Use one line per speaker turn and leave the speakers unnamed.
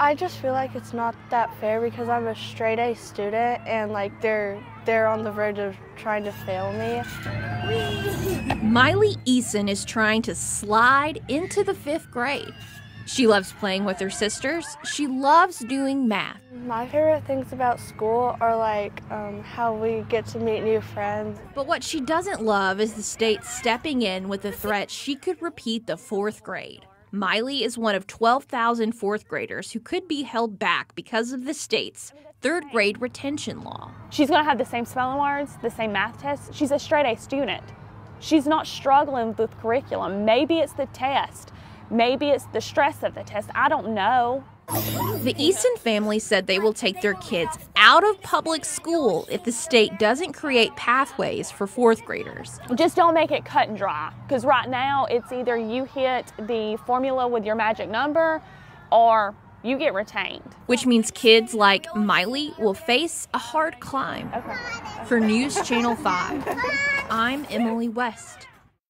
I just feel like it's not that fair because I'm a straight A student and like they're they're on the verge of trying to fail me.
Miley Eason is trying to slide into the fifth grade. She loves playing with her sisters. She loves doing math.
My favorite things about school are like um, how we get to meet new friends.
But what she doesn't love is the state stepping in with the threat she could repeat the fourth grade. Miley is one of 12,000 fourth graders who could be held back because of the state's third grade retention law.
She's going to have the same spelling words, the same math tests. She's a straight A student. She's not struggling with curriculum. Maybe it's the test. Maybe it's the stress of the test. I don't know.
The Easton family said they will take their kids out of public school if the state doesn't create pathways for fourth graders.
Just don't make it cut and dry because right now it's either you hit the formula with your magic number or you get retained.
Which means kids like Miley will face a hard climb.
Okay.
For News Channel 5, I'm Emily West.